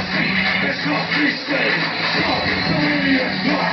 It's not free space.